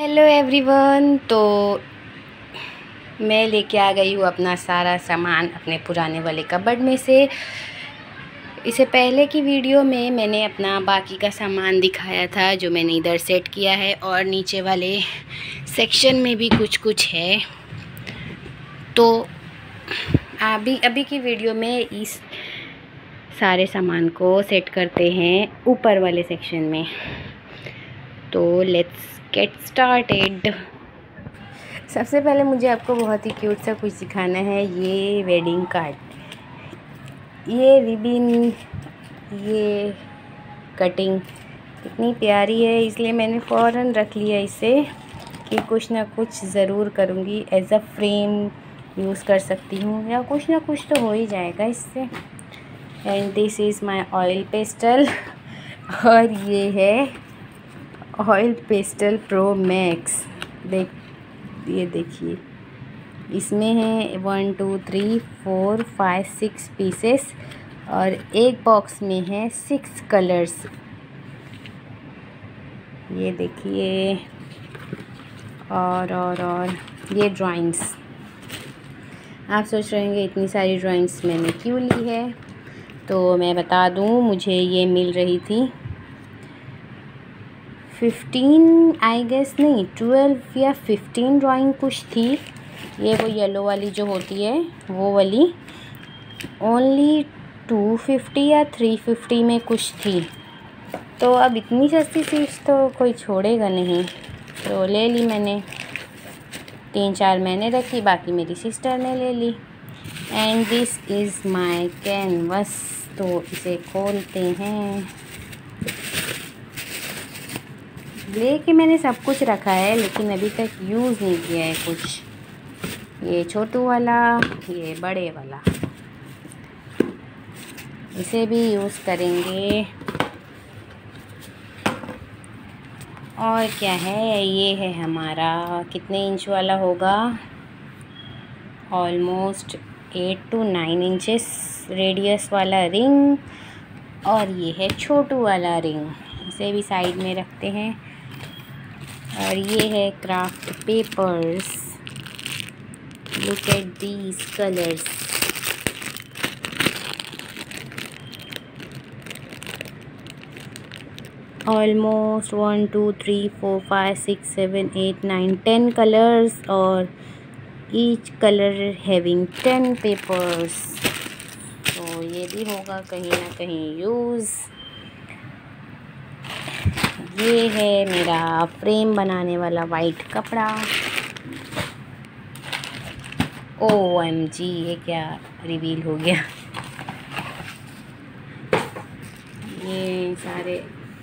Hello everyone तो मैं लेके आ गई हूँ अपना सारा सामान अपने पुराने वाले कबर्ड में से। इससे पहले की वीडियो में मैंने अपना बाकी का सामान दिखाया था, जो मैंने इधर सेट किया है और नीचे वाले सेक्शन में भी कुछ कुछ है। तो अभी अभी की वीडियो में इस सारे सामान को सेट करते हैं ऊपर वाले सेक्शन में। तो लेट्स गेट स्टार्टेड सबसे पहले मुझे आपको बहुत ही क्यूट सा कुछ सिखाना है, ये वेडिंग कार्ड ये रिबिन ये कटिंग इतनी प्यारी है, इसलिए मैंने फ़ौर रख लिया इसे कि कुछ ना कुछ ज़रूर करूँगी एज अ फ्रेम यूज़ कर सकती हूँ, या कुछ ना कुछ तो हो ही जाएगा इससे. And this is my oil pastel और ये है ऑयल पेस्टल प्रो मैक्स। देख, ये देखिए। इसमें है one, two, three, four, five, six pieces और एक बॉक्स में है सिक्स कलर्स। ये देखिए। और और और, ये ड्राइंग्स। आप सोच रहे होंगे, इतनी सारी ड्राइंग्स मैंने क्यों ली है? तो मैं बता दूँ, मुझे ये मिल रही थी फिफ्टीन आई गेस नहीं ट्वेल्व या फिफ्टीन ड्राइंग कुछ थी। ये वो येलो वाली जो होती है, वो वाली। ओनली टू फिफ्टी या थ्री फिफ्टी में कुछ थी। तो अब इतनी सस्ती चीज़ तो कोई छोड़ेगा नहीं। तो ले ली मैंने। तीन चार मैंने रखी, बाकी मेरी सिस्टर ने ले ली। And this is my canvas तो इसे खोलते हैं। लेके मैंने सब कुछ रखा है, लेकिन अभी तक यूज़ नहीं किया है कुछ। ये छोटू वाला, ये बड़े वाला। इसे भी यूज़ करेंगे। और क्या है? ये है हमारा। कितने इंच वाला होगा? Almost eight to nine inches radius वाला रिंग और ये है छोटू वाला रिंग इसे भी साइड में रखते हैं। और ये है craft papers look at these colours almost one two three four five six seven eight nine ten colours और each colour having ten papers तो ये भी होगा कहीं ना कहीं यूज़ ये है मेरा फ्रेम बनाने वाला वाइट कपड़ा। ओ एम जी ये क्या रिवील हो गया? ये सारे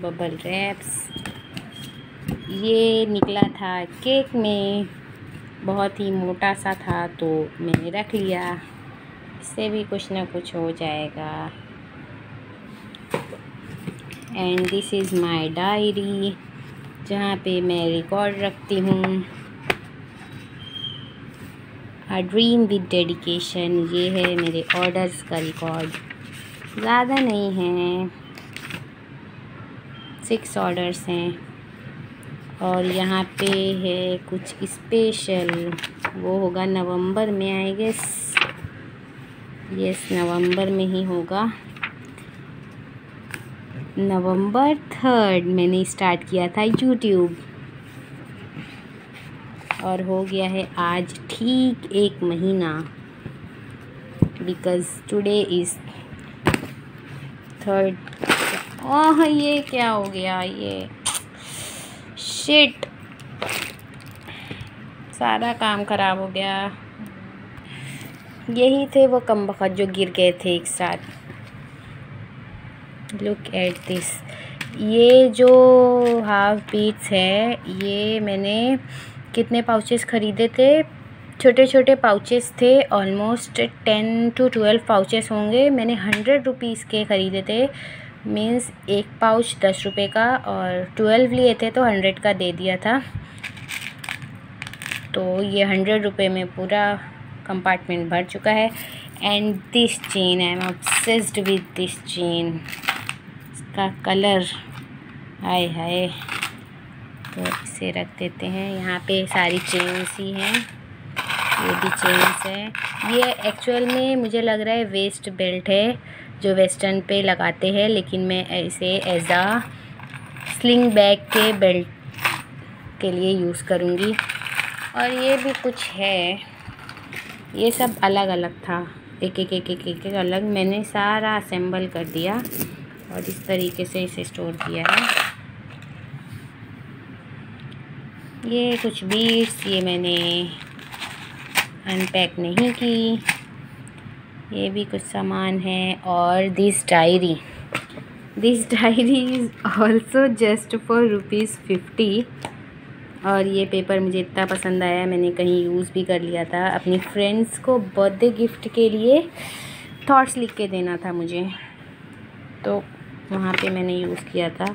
बबल रैप्स ये निकला था केक में। बहुत ही मोटा सा था तो मैंने रख लिया। इससे भी कुछ ना कुछ हो जाएगा। And this is my diary जहाँ पे मैं रिकॉर्ड रखती हूँ। आ ड्रीम विद डेडिकेशन ये है मेरे ऑर्डर्स का रिकॉर्ड ज़्यादा नहीं है। सिक्स ऑर्डर्स हैं। और यहाँ पे है कुछ स्पेशल वो होगा नवंबर में आई गेस यस नवंबर में ही होगा। नवंबर थर्ड मैंने स्टार्ट किया था यूट्यूब। और हो गया है आज ठीक एक महीना। Because today is third oh, ये क्या हो गया, ये। शिट सारा काम ख़राब हो गया। यही थे वो कम जो गिर गए थे एक साथ। लुक एट दिस ये जो हाफ़ बीट्स है, ये मैंने कितने पाउचेस ख़रीदे थे? छोटे छोटे पाउचेस थे almost ten to twelve pouches होंगे। मैंने हंड्रेड रुपीज़ के ख़रीदे थे मीन्स एक पाउच दस रुपये का और ट्वेल्व लिए थे तो हंड्रेड का दे दिया था। तो ये हंड्रेड रुपये में पूरा कंपार्टमेंट भर चुका है। And this chain I am obsessed with this chain का कलर। हाय हाय। तो इसे रख देते हैं। यहाँ पे सारी चेन्स ही हैं। ये भी चेन्स है। ये एक्चुअल में मुझे लग रहा है वेस्ट बेल्ट है जो वेस्टर्न पे लगाते हैं लेकिन मैं इसे एज आ स्लिंग बैग के बेल्ट के लिए यूज़ करूँगी। और ये भी कुछ है। ये सब अलग अलग था। एक एक एक एक एक, अलग। मैंने सारा असेंबल कर दिया। और इस तरीके से इसे स्टोर किया है। ये कुछ बीट्स ये मैंने अनपैक नहीं की। ये भी कुछ सामान है और this diary this diary is also just for rupees fifty और ये पेपर मुझे इतना पसंद आया, मैंने कहीं यूज़ भी कर लिया था। अपनी फ्रेंड्स को बर्थडे गिफ्ट के लिए थॉट्स लिख के देना था मुझे। तो वहाँ पे मैंने यूज़ किया था।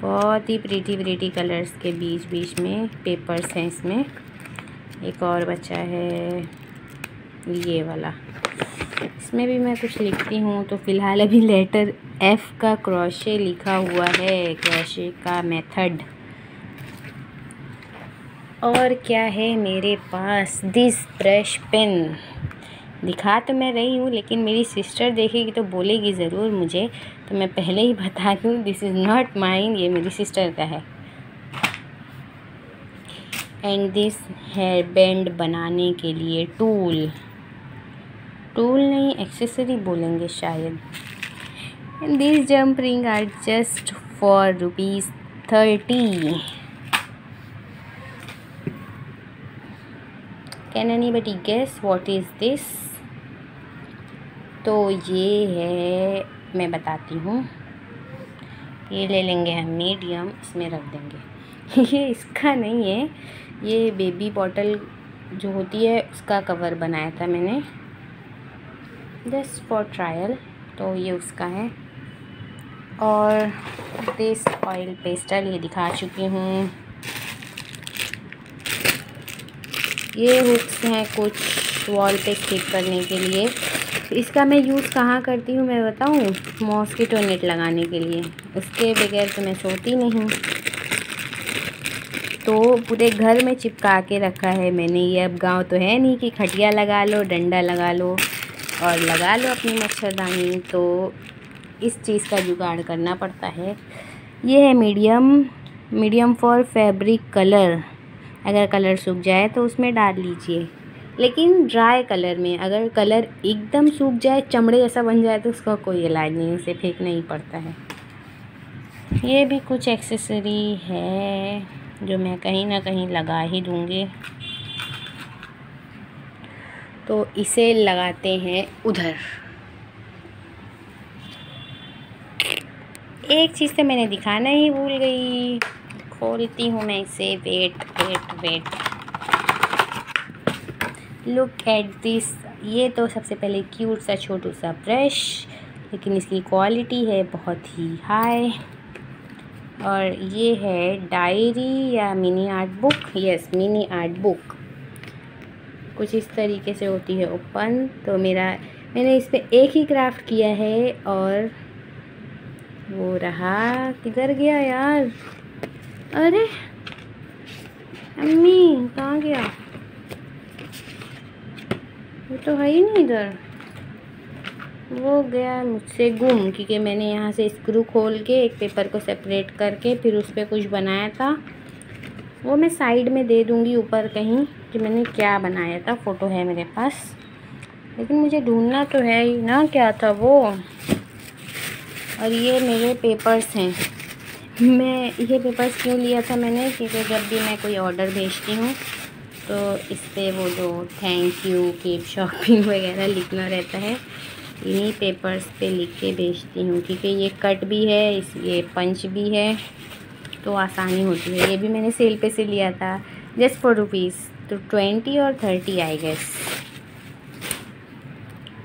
बहुत ही प्रीटी प्रीटी कलर्स के बीच बीच में पेपर्स हैं इसमें। एक और बचा है ये वाला। इसमें भी मैं कुछ लिखती हूँ तो फ़िलहाल अभी लेटर एफ़ का क्रोशे लिखा हुआ है क्रोशे का मेथड और क्या है मेरे पास? दिस ब्रश पेन दिखा तो मैं रही हूँ, लेकिन मेरी सिस्टर देखेगी तो बोलेगी ज़रूर मुझे। तो मैं पहले ही बता दूँ दिस इज़ नॉट माइन ये मेरी सिस्टर का है। एंड दिस हेयर बैंड बनाने के लिए टूल टूल नहीं एक्सेसरी बोलेंगे शायद। And this jump ring are just for rupees thirty can anybody guess what is this तो ये है, मैं बताती हूँ। ये ले लेंगे हम मीडियम इसमें रख देंगे। ये इसका नहीं है, ये बेबी बॉटल जो होती है, उसका कवर बनाया था मैंने। जस्ट फॉर ट्रायल तो ये उसका है। और दिस ऑयल पेस्टल ये दिखा चुकी हूँ। ये हुक्स हैं कुछ वॉल पे स्टिक करने के लिए। इसका मैं यूज़ कहाँ करती हूँ मैं बताऊँ? मॉस्किटो नेट लगाने के लिए। उसके बगैर तो मैं सोती नहीं। तो पूरे घर में चिपका के रखा है मैंने। ये अब गाँव तो है नहीं कि खटिया लगा लो, डंडा लगा लो और लगा लो अपनी मच्छरदानी। तो इस चीज़ का जुगाड़ करना पड़ता है। ये है medium medium for fabric colour अगर कलर सूख जाए तो उसमें डाल लीजिए। लेकिन ड्राई कलर में, अगर कलर एकदम सूख जाए, चमड़े जैसा बन जाए तो उसका कोई इलाज नहीं, उसे फेंकना ही पड़ता है। ये भी कुछ एक्सेसरी है, जो मैं कहीं ना कहीं लगा ही दूँगी। तो इसे लगाते हैं उधर। एक चीज़ तो मैंने दिखाना ही भूल गई, खोलती हूँ मैं इसे wait wait wait look at this ये तो सबसे पहले क्यूट सा छोटू सा ब्रश लेकिन इसकी क्वालिटी है बहुत ही हाई और ये है डायरी या mini art book yes mini art book कुछ इस तरीके से होती है ओपन तो मेरा, मैंने इस पर एक ही क्राफ्ट किया है और वो रहा किधर गया यार? अरे, अम्मी, कहाँ गया? तो है ही नहीं इधर। वो गया मुझसे गुम, क्योंकि मैंने यहाँ से स्क्रू खोल के एक पेपर को सेपरेट करके फिर उस पर कुछ बनाया था। वो मैं साइड में दे दूँगी ऊपर कहीं, कि मैंने क्या बनाया था फ़ोटो है मेरे पास। लेकिन मुझे ढूंढना तो है ही ना, क्या था वो? और ये मेरे पेपर्स हैं। मैं ये पेपर्स क्यों लिया था मैंने? क्योंकि जब भी मैं कोई ऑर्डर भेजती हूँ तो इस पर वो जो थैंक यू कीप शॉपिंग वगैरह लिखना रहता है, इन्हीं पेपर्स पे लिख के भेजती हूँ क्योंकि ये कट भी है, इस, ये पंच भी है तो आसानी होती है। ये भी मैंने सेल पे से लिया था जस्ट फॉर रुपीज़ तो ट्वेंटी और थर्टी आई गेस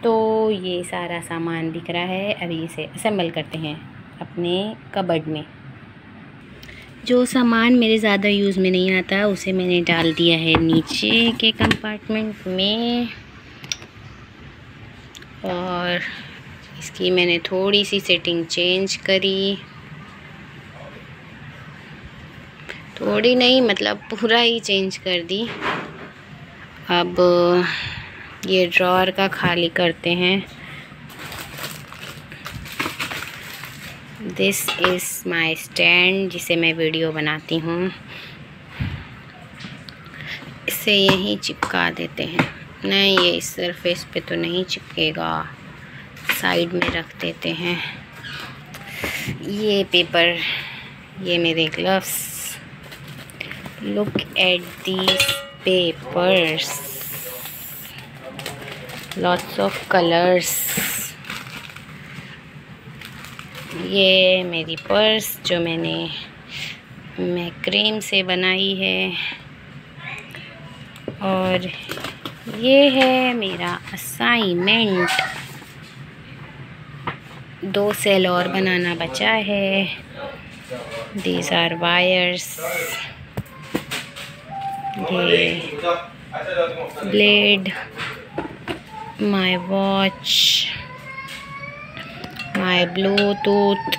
तो ये सारा सामान दिख रहा है, अभी इसे असम्बल करते हैं, अपने कबड में। जो सामान मेरे ज़्यादा यूज़ में नहीं आता, उसे मैंने डाल दिया है नीचे के कंपार्टमेंट में। और इसकी मैंने थोड़ी सी सेटिंग चेंज करी। थोड़ी नहीं मतलब पूरा ही चेंज कर दी। अब ये ड्रॉर का खाली करते हैं। दिस इज़ माई स्टैंड जिसे मैं वीडियो बनाती हूँ। इसे यहीं चिपका देते हैं। नहीं, ये इस सरफेस पे तो नहीं चिपकेगा। साइड में रख देते हैं। ये पेपर ये मेरे gloves look at these papers lots of colours ये मेरी पर्स जो मैंने, मैं क्रीम से बनाई है। और ये है मेरा असाइनमेंट। दो सेल और बनाना बचा है। दीज आर वायर्स ये blade my watch my Bluetooth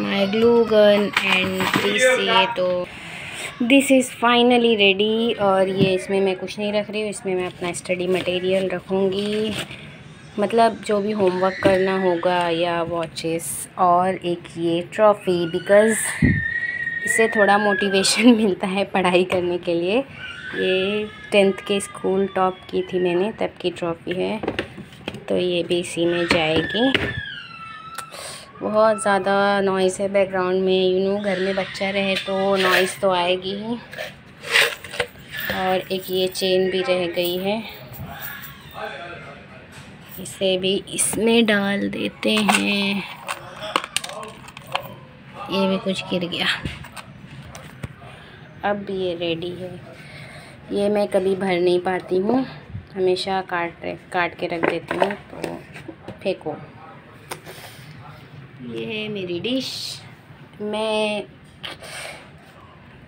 my glue gun and this ये तो दिस इज़ फाइनली रेडी और ये इसमें मैं कुछ नहीं रख रही हूँ। इसमें मैं अपना स्टडी मटेरियल रखूँगी। मतलब जो भी होमवर्क करना होगा या वॉचेस और एक ये ट्रॉफ़ी बिकॉज़ इससे थोड़ा मोटिवेशन मिलता है पढ़ाई करने के लिए। ये टेंथ के स्कूल टॉप की थी मैंने, तब की ट्रॉफ़ी है। तो ये भी इसी में जाएगी। बहुत ज़्यादा नॉइज़ है बैकग्राउंड में। यू नो घर में बच्चा रहे तो नॉइज़ तो आएगी ही। और एक ये चेन भी रह गई है। इसे भी इसमें डाल देते हैं। ये भी कुछ गिर गया। अब ये रेडी है। ये मैं कभी भर नहीं पाती हूँ। हमेशा काट काट के रख देती हूँ तो फेंको। ये है मेरी डिश। मैं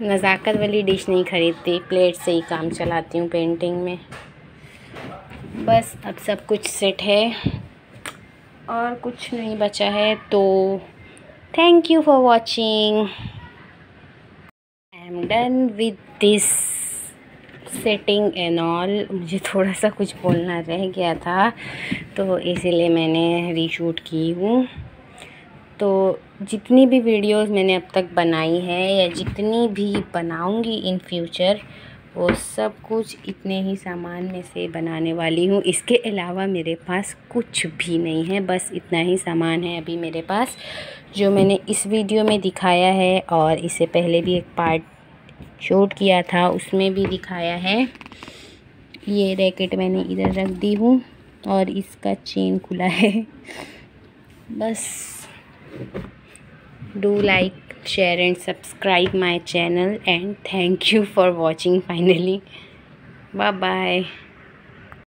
नज़ाकत वाली डिश नहीं ख़रीदती, प्लेट से ही काम चलाती हूँ पेंटिंग में। बस अब सब कुछ सेट है, और कुछ नहीं बचा है तो thank you for watching I am done with this setting and all मुझे थोड़ा सा कुछ बोलना रह गया था तो इसीलिए मैंने रीशूट की हूँ। तो जितनी भी वीडियोस मैंने अब तक बनाई है या जितनी भी बनाऊँगी इन फ्यूचर वो सब कुछ इतने ही सामान में से बनाने वाली हूँ। इसके अलावा मेरे पास कुछ भी नहीं है, बस इतना ही सामान है अभी मेरे पास, जो मैंने इस वीडियो में दिखाया है और इससे पहले भी एक पार्ट शॉर्ट किया था, उसमें भी दिखाया है। ये रैकेट मैंने इधर रख दी हूँ और इसका चेन खुला है। बस। Do like, share and subscribe my channel and thank you for watching finally. Bye bye.